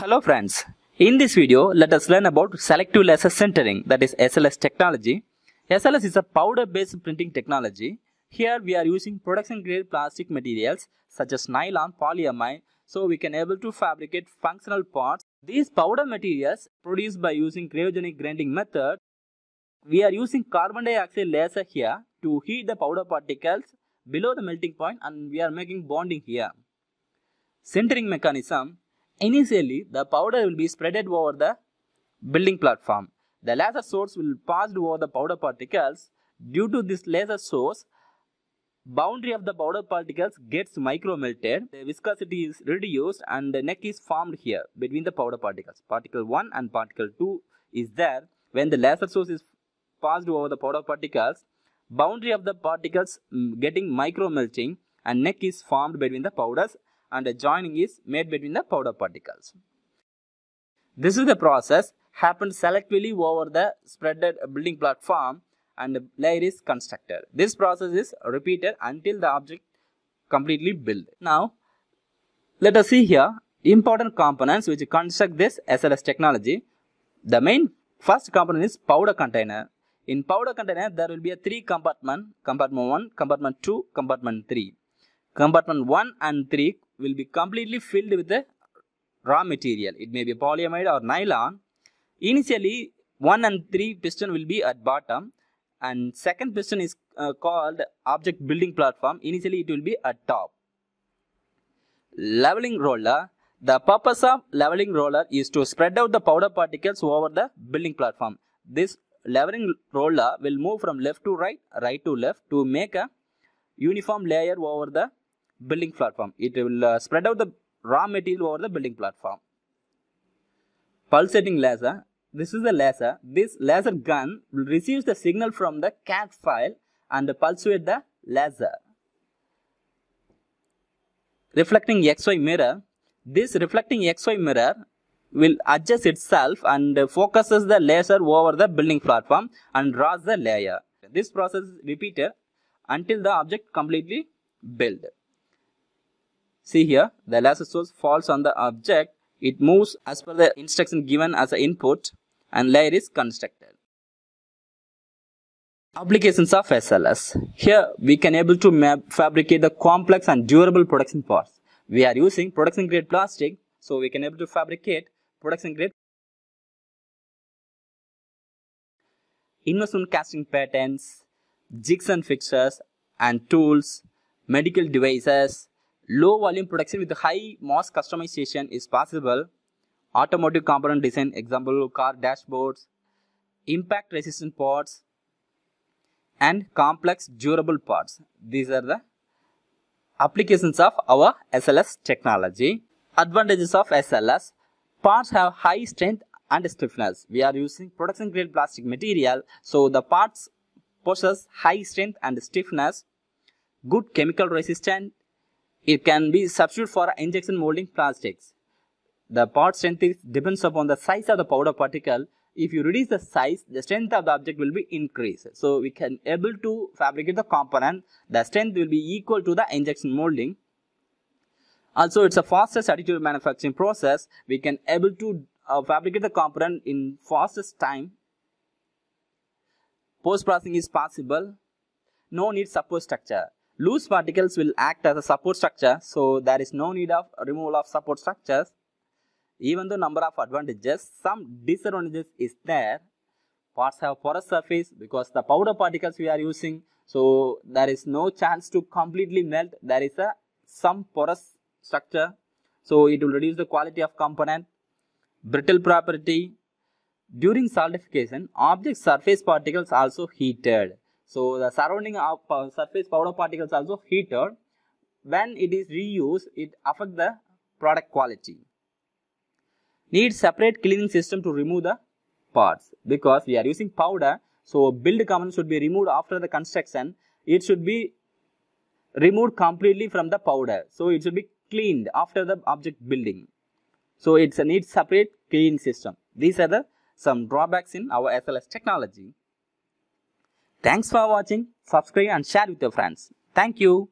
Hello friends. In this video, let us learn about selective laser sintering that is SLS technology. SLS is a powder based printing technology. Here we are using production grade plastic materials such as nylon, polyamide so we can able to fabricate functional parts. These powder materials produced by using cryogenic grinding method. We are using carbon dioxide laser here to heat the powder particles below the melting point and we are making bonding here. Sintering mechanism Initially, the powder will be spreaded over the building platform. The laser source will pass over the powder particles. Due to this laser source, boundary of the powder particles gets micro melted. The viscosity is reduced and the neck is formed here between the powder particles. Particle 1 and particle 2 is there. When the laser source is passed over the powder particles, boundary of the particles mm, getting micro melting and neck is formed between the powders and the joining is made between the powder particles. This is the process happens selectively over the spreaded building platform and the layer is constructed. This process is repeated until the object completely built. Now, let us see here important components which construct this SLS technology. The main first component is powder container. In powder container, there will be a three compartment, compartment 1, compartment 2, compartment 3. Compartment 1 and 3 will be completely filled with the raw material. It may be polyamide or nylon. Initially, 1 and 3 piston will be at bottom and second piston is uh, called object building platform. Initially, it will be at top. Leveling roller. The purpose of leveling roller is to spread out the powder particles over the building platform. This leveling roller will move from left to right, right to left to make a uniform layer over the building platform. It will uh, spread out the raw material over the building platform. Pulsating laser. This is the laser. This laser gun will receive the signal from the CAD file and pulsate the laser. Reflecting XY mirror. This reflecting XY mirror will adjust itself and focuses the laser over the building platform and draws the layer. This process is repeated until the object completely built. See here, the laser source falls on the object. It moves as per the instruction given as an input and layer is constructed. Applications of SLS. Here we can able to fabricate the complex and durable production parts. We are using production grade plastic, so we can able to fabricate production grade investment casting patterns, jigs and fixtures and tools, medical devices, Low volume production with high mass customization is possible. Automotive component design, example car dashboards, impact resistant parts, and complex durable parts. These are the applications of our SLS technology. Advantages of SLS. Parts have high strength and stiffness. We are using production grade plastic material. So the parts possess high strength and stiffness, good chemical resistant, it can be substitute for injection molding plastics. The part strength depends upon the size of the powder particle. If you reduce the size, the strength of the object will be increased. So we can able to fabricate the component. The strength will be equal to the injection molding. Also, it's a fastest additive manufacturing process. We can able to uh, fabricate the component in fastest time. Post processing is possible. No need support structure. Loose particles will act as a support structure, so there is no need of removal of support structures. Even though number of advantages, some disadvantages is there. Parts have porous surface because the powder particles we are using, so there is no chance to completely melt. There is a some porous structure, so it will reduce the quality of component. Brittle property. During solidification, object surface particles also heated so the surrounding surface powder particles also heated. When it is reused, it affects the product quality. Need separate cleaning system to remove the parts because we are using powder. So build component should be removed after the construction. It should be removed completely from the powder. So it should be cleaned after the object building. So it's a need separate cleaning system. These are the some drawbacks in our SLS technology. Thanks for watching. Subscribe and share with your friends. Thank you.